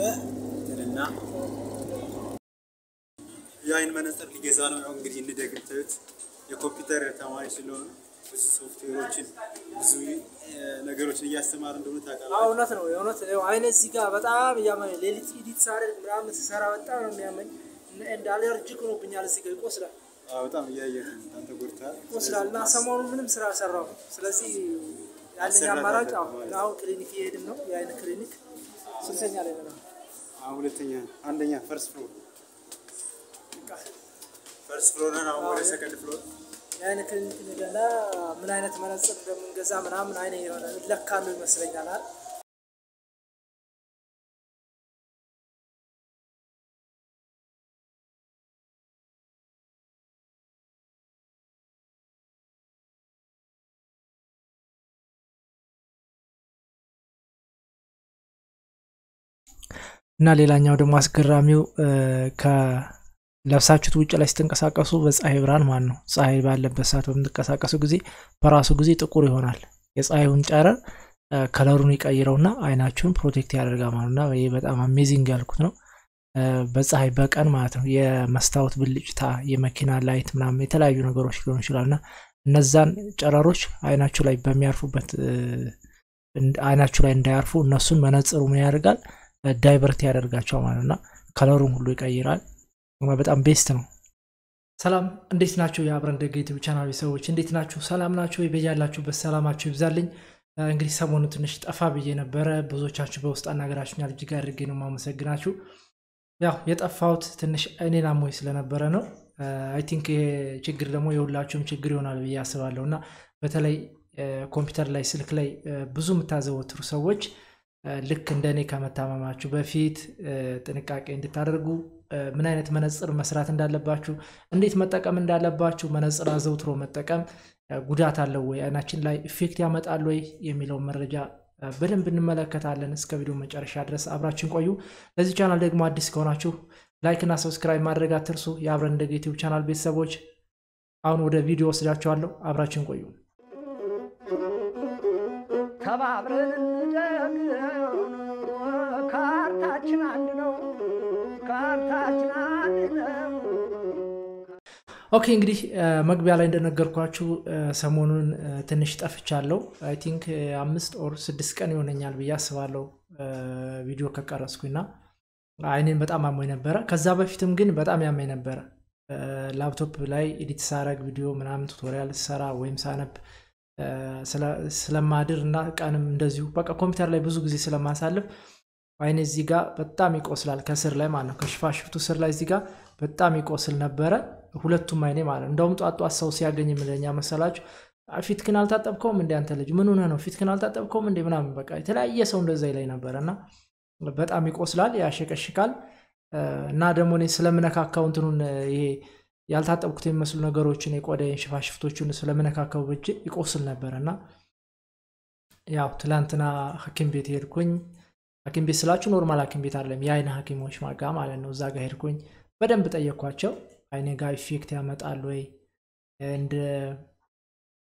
በትንና የአይን መነጽር ሊገዛ ነው። ያው እንግዲህ እንደምታዩት የኮምፒውተር ተማሪ ስለሆነ ብዙ ሶፍትዌሮችን ብዙ ነገሮችን እያስተማር እንደሆነ ታውቃለህ። እውነት ነው የእውነት ይኸው አይነ እዚህ ጋር በጣም እያመኝ ሌሊት edit ሳደርግ ምናምን ስሰራ በጣም ነው የሚያመኝ። እንደ allergic ሆኖብኛል። እዚህ ጋር ይቆስላል በጣም እያየህ ነው። አንተ ጎድተሃል። ይቆስላል እና ሰሞኑን ምንም ስራ ሰራው። ስለዚህ ያለኝ አማራጭ አሁን ክሊኒክ እየሄድን ነው። የአይን ክሊኒክ ስንተኛ ላይ ነው? ሁለተኛ አንደኛ first floor first floor ነን። አሁን ወደ second floor የአይን ክሊኒክ ምን አይነት መነጽር እንደምንገዛ ምናምን አይነ የሆነ ለካሉ ይመስለኛል አይደል? እና ሌላኛው ደግሞ አስገራሚው ከለብሳችሁት ውጭ ላይ ስትንቀሳቀሱ በፀሐይ ብርሃን ማለት ነው። ፀሐይ ባለበት ሰዓት በምትንቀሳቀሱ ጊዜ በራሱ ጊዜ ጥቁር ይሆናል። የፀሐዩን ጨረር ከለሩን ይቀይረውና አይናችሁን protect ያደርጋል ማለት ነው። ይህ በጣም amazing ያልኩት ነው። በፀሐይ በቀን ማለት ነው የመስታወት ብልጭታ፣ የመኪና light ምናምን የተለያዩ ነገሮች ሊሆኑ ይችላል እና እነዛን ጨረሮች አይናችሁ ላይ በሚያርፉበት አይናችሁ ላይ እንዳያርፉ እነሱን መነጽሩ ምን ያደርጋል divert ያደርጋቸው ማለት እና ከለሩን ሁሉ ይቀይራል። እና በጣም best ነው። ሰላም እንዴት ናችሁ? የአብረን ደግ YouTube channel ሰዎች እንዴት ናችሁ? ሰላም ናችሁ? በያላችሁበት ሰላማችሁ ይብዛልኝ። እንግዲህ ሰሞኑ ትንሽ ጠፋ ብዬ ነበረ። ብዙዎቻችሁ በውስጥ አናገራችሁኛል። እጅግ አድርጌ ነው የማመሰግናችሁ። ያው የጠፋሁት ትንሽ እኔን አሞኝ ስለነበረ ነው። I think ችግር ደግሞ የሁላችሁም ችግር ይሆናል ብዬ አስባለሁ እና በተለይ ኮምፒውተር ላይ ስልክ ላይ ብዙ የምታዘወትሩ ሰዎች ልክ እንደኔ ከመታመማችሁ በፊት ጥንቃቄ እንድታደርጉ ምን አይነት መነጽር መስራት እንዳለባችሁ፣ እንዴት መጠቀም እንዳለባችሁ፣ መነጽር አዘውትሮ መጠቀም ጉዳት አለው ወይ፣ አይናችን ላይ effect ያመጣል ወይ የሚለውን መረጃ በደንብ እንመለከታለን። እስከ ቪዲዮ መጨረሻ ድረስ አብራችን ቆዩ። ለዚህ ቻናል ደግሞ አዲስ ከሆናችሁ like እና subscribe ማድረግ አትርሱ። የአብረን እንደግ ዩቲዩብ ቻናል ቤተሰቦች አሁን ወደ ቪዲዮ ወስዳችኋለሁ። አብራችን ቆዩ። ተባብረን እንደግ ካርታችን አንድ ነው። ካርታችን አንድ ነው። OK እንግዲህ መግቢያ ላይ እንደነገርኳችሁ ሰሞኑን ትንሽ ጠፍቻለሁ። I think አምስት or ስድስት ቀን ይሆነኛል ብዬ አስባለሁ ቪዲዮ ከቀረጽኩኝና አይኔን በጣም አሞኝ ነበረ። ከዛ በፊትም ግን በጣም ያመኝ ነበረ። ላፕቶፕ ላይ edit ሳረግ ቪዲዮ ምናምን tutorial ሰራ ወይም ሳነብ ስለማድር እና ቀንም እንደዚሁ በቃ ኮምፒውተር ላይ ብዙ ጊዜ ስለማሳልፍ አይኔ እዚህ ጋር በጣም ይቆስላል። ከስር ላይ ማለት ነው ከሽፋሽፍቱ ስር ላይ እዚህ ጋር በጣም ይቆስል ነበረ። ሁለቱም አይኔ ማለት ነው። እንደውም ጧት ጧት ሰው ሲያገኝ ምለኛ መሰላችሁ ፊትክን አልታጠብከውም እንዴ አንተ ልጅ ምን ሆነህ ነው ፊትክን አልታጠብከውም እንዴ ምናምን በቃ የተለያየ ሰው እንደዛ ይለኝ ነበረ እና በጣም ይቆስላል፣ ያሸቀሽቃል እና ደግሞ እኔ ስለምነካካው እንትኑን ይሄ ያልታጠብኩት የሚመስሉ ነገሮችን የቆዳዬን ሽፋሽፍቶቹን ስለምነካካው በእጅ ይቆስል ነበረ እና ያው ትላንትና ሐኪም ቤት ሄድኩኝ። ሐኪም ቤት ስላችሁ normal ሐኪም ቤት አይደለም፣ የአይን ሐኪሞች ማጋ ማለት ነው። እዛ ጋር ሄድኩኝ። በደንብ ጠየኳቸው። አይኔ ጋር effect ያመጣል ወይ እንዴ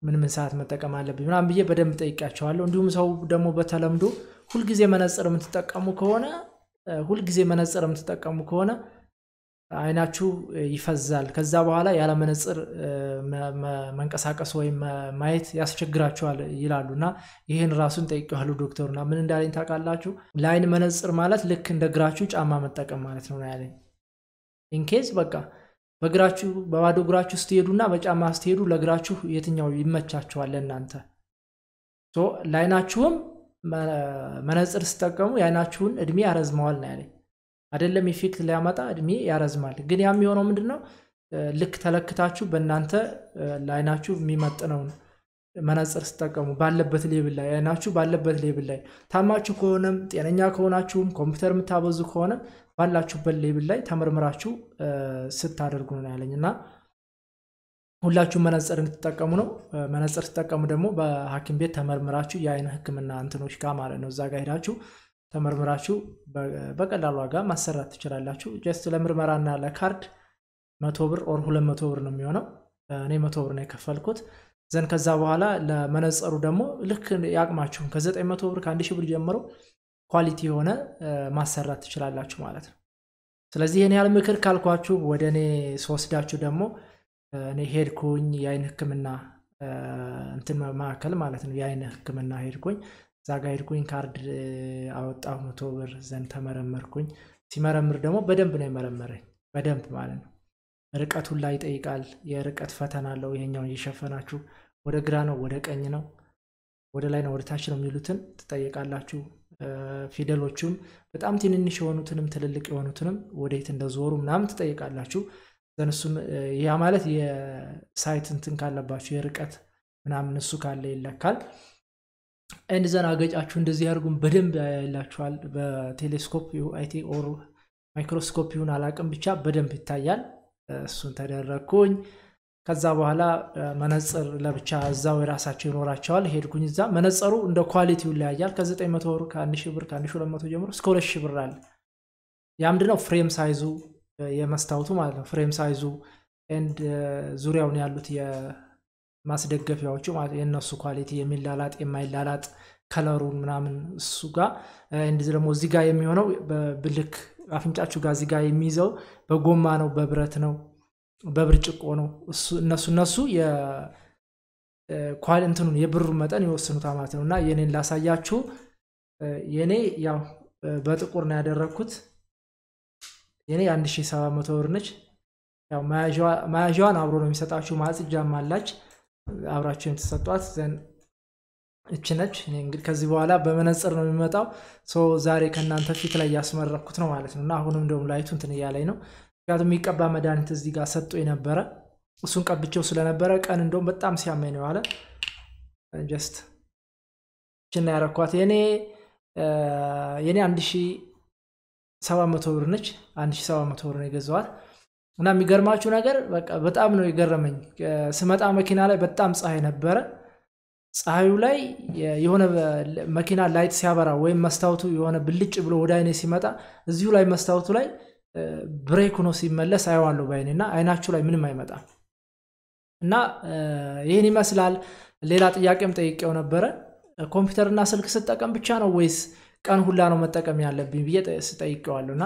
ምን ምን ሰዓት መጠቀም አለብኝ ምናምን ብዬ በደንብ ጠይቃቸዋለሁ። እንዲሁም ሰው ደግሞ በተለምዶ ሁልጊዜ መነጽር የምትጠቀሙ ከሆነ ሁልጊዜ መነጽር የምትጠቀሙ ከሆነ አይናችሁ ይፈዛል። ከዛ በኋላ ያለ መነጽር መንቀሳቀስ ወይም ማየት ያስቸግራቸዋል ይላሉ እና ይህን ራሱን ጠይቀዋለሁ ዶክተሩና ምን እንዳለኝ ታውቃላችሁ? ለአይን መነጽር ማለት ልክ እንደ እግራችሁ ጫማ መጠቀም ማለት ነው ያለኝ። in case በቃ በእግራችሁ በባዶ እግራችሁ ስትሄዱና በጫማ ስትሄዱ ለእግራችሁ የትኛው ይመቻችኋል ለእናንተ? ለአይናችሁም መነጽር ስትጠቀሙ የአይናችሁን እድሜ ያረዝመዋል ነው ያለኝ። አይደለም effect ሊያመጣ እድሜ ያረዝማል። ግን ያ የሚሆነው ምንድን ነው? ልክ ተለክታችሁ በእናንተ ለአይናችሁ የሚመጥነውን መነጽር ስትጠቀሙ ባለበት level ላይ አይናችሁ ባለበት level ላይ ታማችሁ ከሆነም ጤነኛ ከሆናችሁም ኮምፒውተር የምታበዙ ከሆነም ባላችሁበት level ላይ ተመርምራችሁ ስታደርጉ ነው ያለኝ እና ሁላችሁም መነጽር እንድትጠቀሙ ነው። መነጽር ስትጠቀሙ ደግሞ በሐኪም ቤት ተመርምራችሁ የአይን ሕክምና እንትኖች ጋር ማለት ነው እዛ ጋር ሄዳችሁ ተመርምራችሁ በቀላል ዋጋ ማሰራት ትችላላችሁ። just ለምርመራና ለካርድ መቶ ብር or ሁለት መቶ ብር ነው የሚሆነው። እኔ መቶ ብር ነው የከፈልኩት። then ከዛ በኋላ ለመነጸሩ ደግሞ ልክ ያቅማችሁን ከዘጠኝ መቶ ብር ከአንድ ሺህ ብር ጀምሮ quality የሆነ ማሰራት ትችላላችሁ ማለት ነው። ስለዚህ ይህን ያህል ምክር ካልኳችሁ ወደ እኔ ስወስዳችሁ ደግሞ እኔ ሄድኩኝ የአይን ሕክምና እንትን ማዕከል ማለት ነው። የአይን ሕክምና ሄድኩኝ። እዛ ጋ ሄድኩኝ፣ ካርድ አወጣሁ፣ መቶ ብር ዘንድ ተመረመርኩኝ። ሲመረምር ደግሞ በደንብ ነው የመረመረኝ፣ በደንብ ማለት ነው። ርቀቱን ላይ ይጠይቃል። የርቀት ፈተና አለው። ይሄኛውን እየሸፈናችሁ ወደ ግራ ነው ወደ ቀኝ ነው ወደ ላይ ነው ወደ ታች ነው የሚሉትን ትጠይቃላችሁ። ፊደሎቹም በጣም ትንንሽ የሆኑትንም ትልልቅ የሆኑትንም ወደየት እንደዞሩ ምናምን ትጠይቃላችሁ። እሱም ያ ማለት የ sight እንትን ካለባችሁ የርቀት ምናምን እሱ ካለ ይለካል። አገጫችሁ እንደዚህ ያደርጉም በደንብ ያያችኋል። በቴሌስኮፕ አይቲ or ማይክሮስኮፕ ይሁን አላቅም ብቻ በደንብ ይታያል። እሱን ተደረግኩኝ። ከዛ በኋላ መነፅር ለብቻ እዛው የራሳቸው ይኖራቸዋል። ሄድኩኝ እዛ መነፅሩ እንደ quality ው ይለያያል። ከ900 ብር ከ1 ሺህ ብር ከ1 ሺህ 200 ጀምሮ እስከ 2 ሺህ ብር አለ። ያ ምንድነው frame ሳይዙ የመስታወቱ ማለት ነው። frame ሳይዙ and ዙሪያውን ያሉት የማስደገፊያዎቹ የእነሱ quality የሚላላጥ የማይላላጥ color ኡን ምናምን እሱ ጋር እንዲህ ደግሞ እዚህ ጋር የሚሆነው በብልክ አፍንጫችሁ ጋር እዚህ ጋር የሚይዘው በጎማ ነው፣ በብረት ነው፣ በብርጭቆ ነው። እነሱ እነሱ እንትኑን የብሩ መጠን ይወስኑታል ማለት ነው። እና የኔን ላሳያችሁ። የኔ ያው በጥቁር ነው ያደረግኩት። የኔ አንድ ሺህ ሰባት መቶ ብር ነች። ያው መያዣዋን አብሮ ነው የሚሰጣችሁ። ማጽጃም አላች አብራችሁ የምትሰጧት ዘን እች ነች። እንግዲህ ከዚህ በኋላ በመነፅር ነው የሚመጣው። ዛሬ ከእናንተ ፊት ላይ እያስመረኩት ነው ማለት ነው። እና አሁንም እንደውም ላይቱ እንትን እያለኝ ነው። ምክንያቱም የሚቀባ መድኃኒት እዚህ ጋር ሰጡ የነበረ እሱን ቀብቼው ስለነበረ ቀን እንደውም በጣም ሲያመኝ ነው አለ። just እችን ያረኳት የኔ የኔ አንድ ሺህ ሰባት መቶ ብር ነች። አንድ ሺህ ሰባት መቶ ብር ነው የገዛዋት። እና የሚገርማችሁ ነገር በቃ በጣም ነው የገረመኝ። ስመጣ መኪና ላይ በጣም ፀሐይ ነበረ። ፀሐዩ ላይ የሆነ መኪና light ሲያበራ ወይም መስታወቱ የሆነ ብልጭ ብሎ ወደ አይኔ ሲመጣ እዚሁ ላይ መስታወቱ ላይ break ሆኖ ሲመለስ አየዋለሁ በአይኔ እና አይናችሁ ላይ ምንም አይመጣም። እና ይህን ይመስላል። ሌላ ጥያቄም ጠይቄው ነበረ። ኮምፒውተርና ስልክ ስጠቀም ብቻ ነው ወይስ ቀን ሁላ ነው መጠቀም ያለብኝ ብዬ ስጠይቀዋለሁ። እና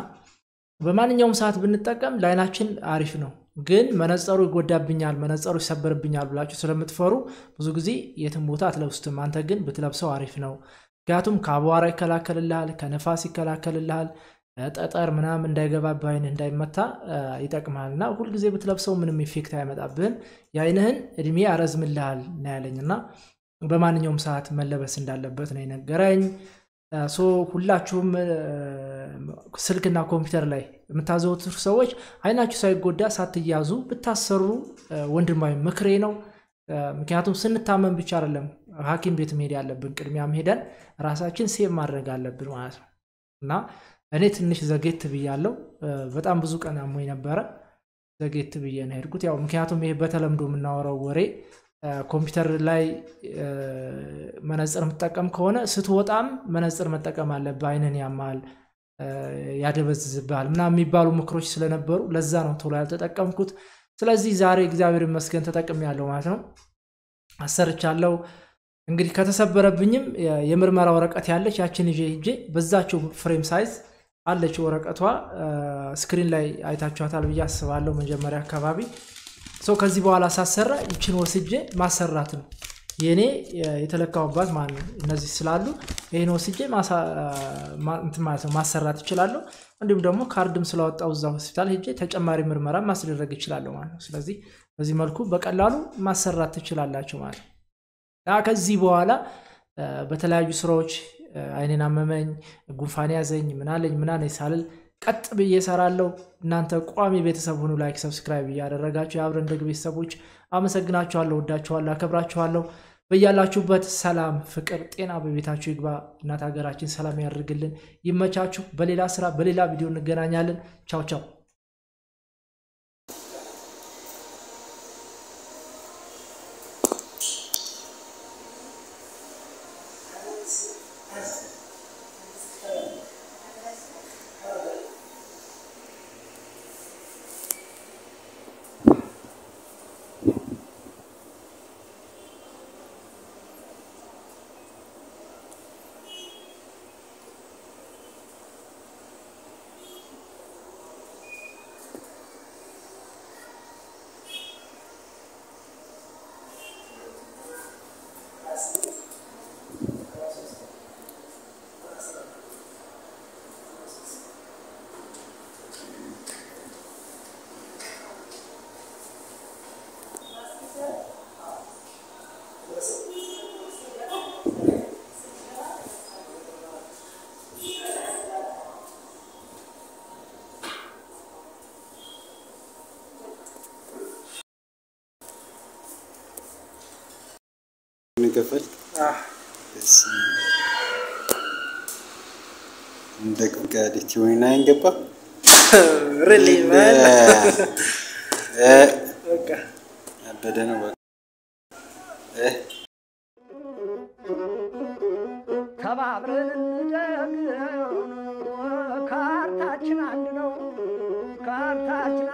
በማንኛውም ሰዓት ብንጠቀም ለአይናችን አሪፍ ነው ግን መነፀሩ ይጎዳብኛል፣ መነፀሩ ይሰበርብኛል ብላችሁ ስለምትፈሩ ብዙ ጊዜ የትም ቦታ አትለብሱትም። አንተ ግን ብትለብሰው አሪፍ ነው። ምክንያቱም ከአቧራ ይከላከልልሃል፣ ከነፋስ ይከላከልልሃል፣ ጠጠር ምናምን እንዳይገባ በአይን እንዳይመታ ይጠቅማል። እና ሁልጊዜ ብትለብሰው ምንም effect አይመጣብህም፣ የአይንህን እድሜ ያረዝምልሃል ነው ያለኝ። እና በማንኛውም ሰዓት መለበስ እንዳለበት ነው የነገረኝ። so ሁላችሁም ስልክና ኮምፒውተር ላይ የምታዘወትሩ ሰዎች አይናችሁ ሳይጎዳ ሳትያዙ ብታሰሩ ወንድማዊ ምክሬ ነው። ምክንያቱም ስንታመን ብቻ አይደለም ሐኪም ቤት መሄድ ያለብን፣ ቅድሚያም ሄደን ራሳችን save ማድረግ አለብን ማለት ነው እና እኔ ትንሽ ዘጌት ብያለሁ። በጣም ብዙ ቀን አሞኝ ነበረ። ዘጌት ብዬ ነው ሄድኩት። ያው ምክንያቱም ይሄ በተለምዶ የምናወራው ወሬ ኮምፒውተር ላይ መነፅር የምትጠቀም ከሆነ ስትወጣም መነፅር መጠቀም አለብህ፣ አይንን ያማል፣ ያደበዝዝብሃል ምናምን የሚባሉ ምክሮች ስለነበሩ ለዛ ነው ቶሎ ያልተጠቀምኩት። ስለዚህ ዛሬ እግዚአብሔር ይመስገን ተጠቅሜያለሁ ማለት ነው። አሰርቻለሁ። እንግዲህ ከተሰበረብኝም የምርመራ ወረቀት ያለች ያችን ይዤ ሂጄ በዛችው frame ሳይዝ አለች ወረቀቷ። screen ላይ አይታችኋታል ብዬ አስባለሁ መጀመሪያ አካባቢ so ከዚህ በኋላ ሳሰራ ይችን ወስጄ ማሰራት ነው የእኔ የተለካሁባት ማለት እነዚህ ስላሉ ይህን ወስጄ ማለት ነው ማሰራት እችላለሁ። እንዲሁም ደግሞ ካርድም ስላወጣው እዛ ሆስፒታል ሄጄ ተጨማሪ ምርመራ ማስደረግ እችላለሁ ማለት ነው። ስለዚህ በዚህ መልኩ በቀላሉ ማሰራት ትችላላችሁ ማለት ነው። ከዚህ በኋላ በተለያዩ ስራዎች አይኔን አመመኝ፣ ጉንፋን ያዘኝ፣ ምናለኝ ምናለኝ ሳልል ቀጥ ብዬ እሰራለሁ። እናንተ ቋሚ ቤተሰብ ሁኑ። like፣ subscribe እያደረጋችሁ የአብረን እንደግ ቤተሰቦች አመሰግናችኋለሁ፣ ወዳችኋለሁ፣ አከብራችኋለሁ። በያላችሁበት ሰላም፣ ፍቅር፣ ጤና በቤታችሁ ይግባ። እናት ሀገራችን ሰላም ያደርግልን። ይመቻችሁ። በሌላ ስራ በሌላ ቪዲዮ እንገናኛለን። ቻው ቻው። የሆነ አይንገባ አበደ ነው ተባብረን ካርታችን አንድ ነው። ካርታችን